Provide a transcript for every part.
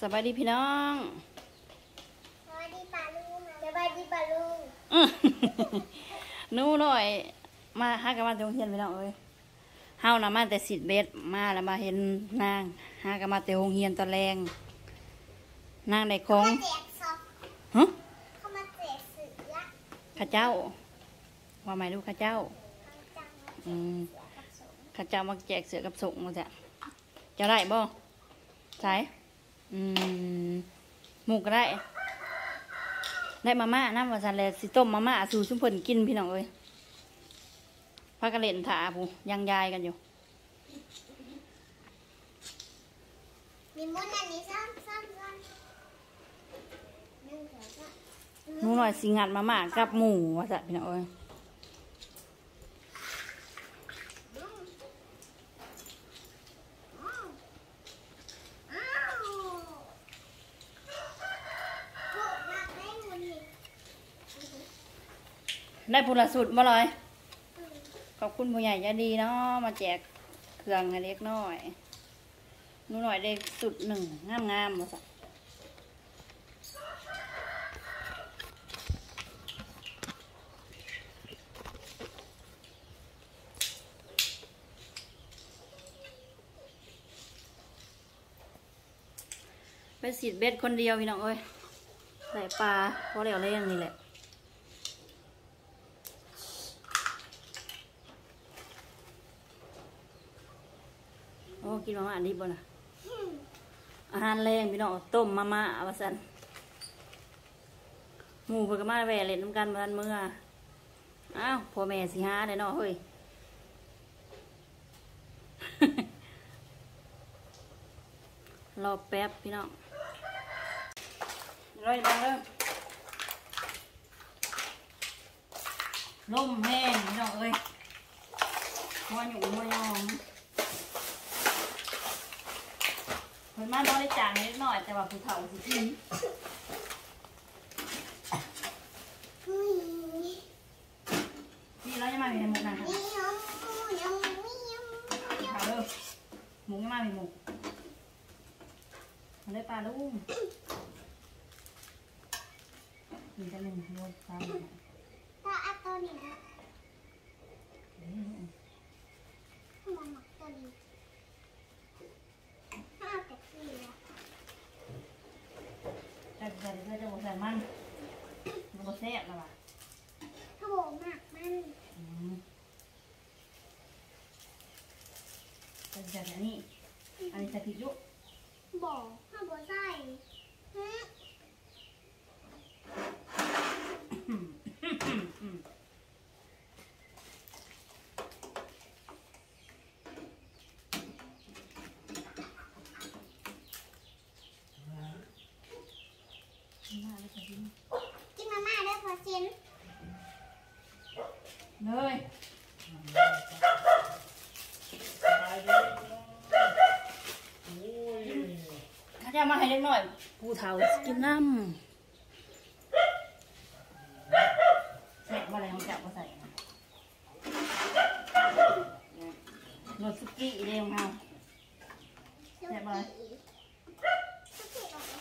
สบายดีพี่น้องสวัสดีป้าลุงสวัสดีป้าลุงอื้อหนูหน่อย มาหากันมาตรงเฮียนพี่น้องเอ้ยเฮานะมาแต่สิทธิ์เบสมาแล้วมาเห็นนางหากันมาแต่โรงเรียนตอนแรงนางได้ของมาแจกซอกฮะเขามาแจกเสือข้าเจ้า ว่าไหมลูกข้าเจ้าทางจังอืมเสือกับสงข้าเจ้ามาแจกเสือกับส่งมาจ้ะจะได้บ่ใช่อืม หมูก็ได้ ได้มาม่าน้ำมาสันแลสิต้มมาม่าสู่ชุมเพิ่นกินพี่น้องเอ้ยพากันเล่นถาผู้ยังยายกันอยู่มีมุนอันนี้ซ้ำซ้ำซ้ำหนึ่งสองสามหนูหน่อยสิงัดมาม่ากับหมูว่าสัพี่น้องเอ้ย อืมอ้าวอ้าวโคตรรักได้มุนนี่ ได้พูลสุดมาเลยขอบคุณผู้ใหญ่ใจดีเนาะมาแจกเครื่องให้เล็กน้อยนูหน่อยได้สุดหนึ่งงามงามๆว่าสักไปสิดเบ็ดคนเดียวพี่น้องเอ้ยใส่ปลาเพราะเดี๋ยวเลี้ยงนี่แหละ อ้กินมาม่าอันนี้บ่นะอาหารแรงพี่น้องต้มมาม่าเอาสันหมูเพิ่นก็มาแหวะเล่นน้ำกันมาทันเมื่ออ้าวพ่อแม่สิหาได้เนาะเฮ้ยรอแป๊บพี่น้องร้อยบังเริ่มลมแห้งพี่น้องเอ้ยหัวหยุ่งหัวยอง เพิ่นมาบริจางนิดหน่อยแต่ว่าผู้เฒ่าสิกิน อุ้ย พี่เราจะมามีหมูนะ เมียวเมียวเมียวเมียว เฒ่าเด้อหมูจะมามีหมูมาเลยปลาลูกกินกันหนึ่งโลสาม ถ้าเอาตัวนี้นะมองหมักตัวนี้ถ้าเอาแต่เกลือ แต่ใส่เพื่อจะบอกใส่มันมันก็แซ่บแล้วล่ะ ถ้าบอกหมักมัน อืม ใส่ใส่อันนี้ อันนี้ใส่พริกยุบอกถ้าบอกใส่ฮะมาเลยใส่พริกกินมาม่าได้พอเซนเลย ถ้าจะมาให้เล็กหน่อยผู้เฒ่ากินน้ำใส่อะไรของเจับมาใส่นะรสสุกี้เร็วเฮาซุแซ่บอะไร กี้ซุกี้บอกเลย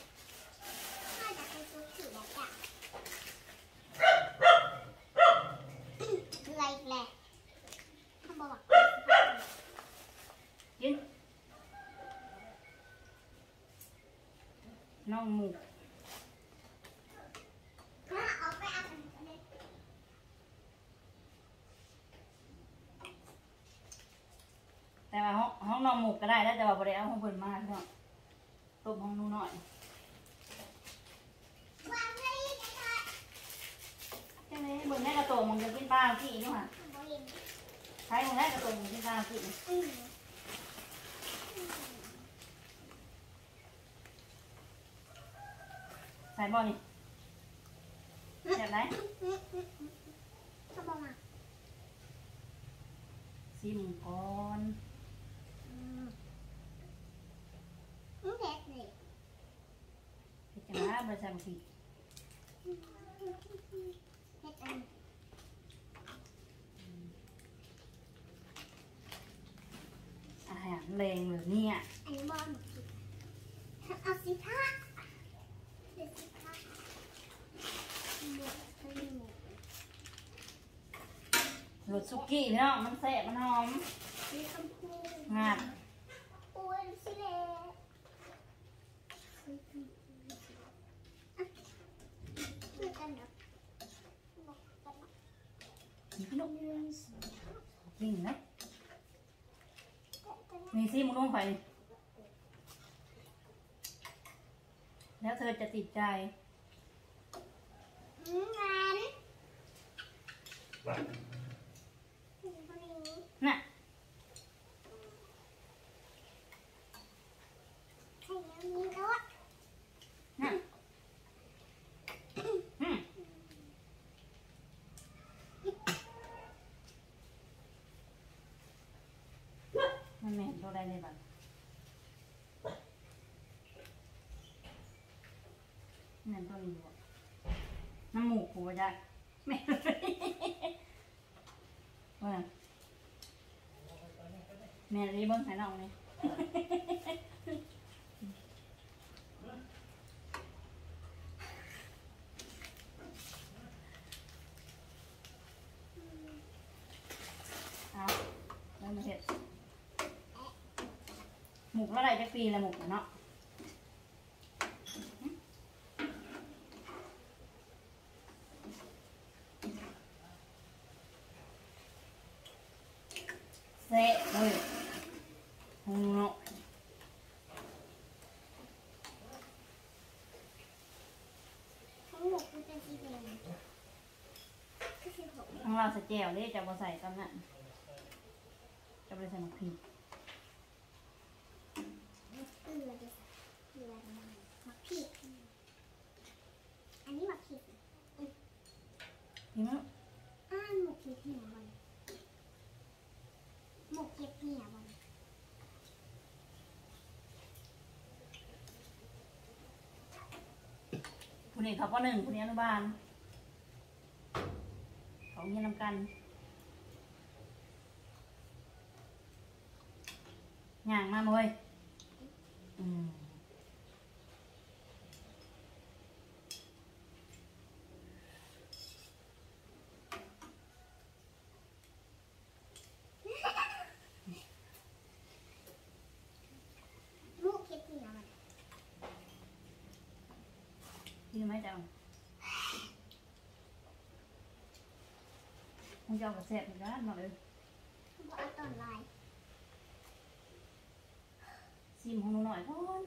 ถ้าอยากกินซุกี้แล้วจ้ะเกลืออีกแหละถ้าบอก กิน น้องหมูแต่ว่าห้องห้องน้องหมูก็ได้แล้วแต่ว่าบริเอาห้องเพิ่นมาพี่น้องต้มห้องนู้นหน่อยใช่ไหมมึงแม่กระโตงมึงจะกินปลากี่นี่หว่าใช้มึงแม่กระโตงมึงกินปลากี่ อืม ใส่บ่อนี่เสร็จไหมถ้าบอกมาซิมก่อนอืมอืมเผ็ดนี่เฮ็ดจังไงบริษัทบางทีเผ็ดอันนี้อาหารแรงเลยเนี่ยอันนี้บ่หมดสิเอาสิคะเดี๋ยวสิคะหมดไปหมด รสสุกี้เนาะมันแซ่บมันหอมมีคำพูดงานอ้วนสิเละกินนะแต่มีซี่มึงลงไปแล้วเธอจะติดใจงานถึงคนนี้ น่ะ ให้แล้วมีรถ น่ะอืมมัน แม่นตัวใดในบัตรนั่นตัวนี้บ่น้ำหมูกูบ่ได้แม่นว่าแม่รีบเบิ้งให้น้องนี่ เอาแล้วมาเห็ด หมูกละไรจะปีละหมูกน่ะเนาะเสะเลยหูเนาะทั้งหมดมันเป็นสีแดงก็คือหกทั้งเราสะแจวเลยจะมาใส่ตอนนั้นจะไปใส่หมกพริก เกลือจะเกลือมาหมักผิดอันนี้หมักผิดพี่มั้งอ่านหมกผิดเหนียวมันหมกเก็บเหนียวมันผู้นี้เขาปหนึ่งผู้นี้อนุบาลเขาเงียนำกันย่างมาเว้ย อืมลูกเก็บเหนียวมันพี่ไม่ จังมึงจะเอากระแสบอีกแล้วมาเลย บอกเอาตอนลาย ซิมของหนูหน่อยพ่อน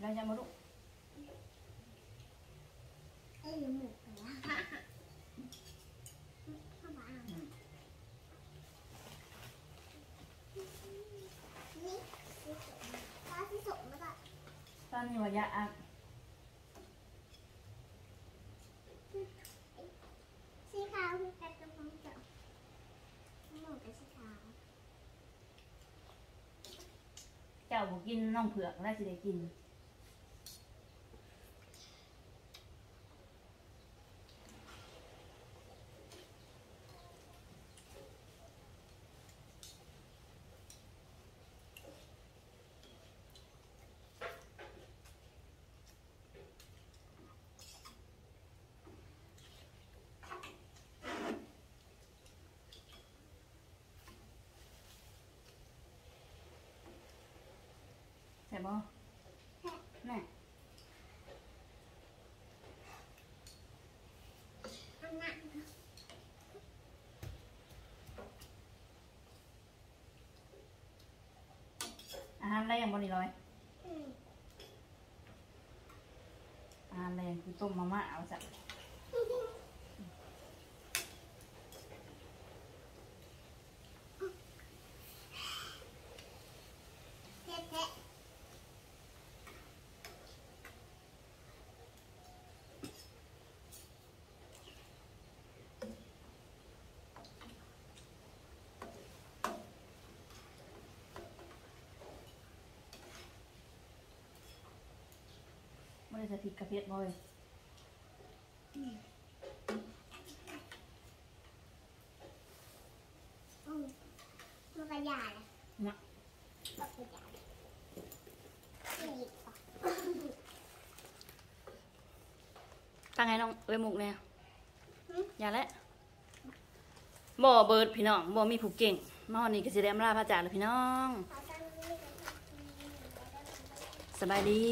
เราจะมาลูก เอ้ยหมกไปแล้วเข้ามาเอานี่สีสมฟ้าสีสมแล้วก็ ตอนนี้ว่ายาอัก จ้าบอกกินน้องเผือกแล้วสิได้กิน ช่บ่แม่อันนั้นอาหารแรงบ่นี่ลอยอืมอาหารแรงคือต้มมาม่าเอาจ้ะ จะพิกกระเทียมเลยมันกระยาเลยนะกราตั้งให้น้องเวมุกเนี่ยอย่าและบ่เบิร์ดพี่น้องบ่มีผูกเก่งมาวันี้ก็จะได้อำลาพระจ่าเลยพี่น้องสบายดี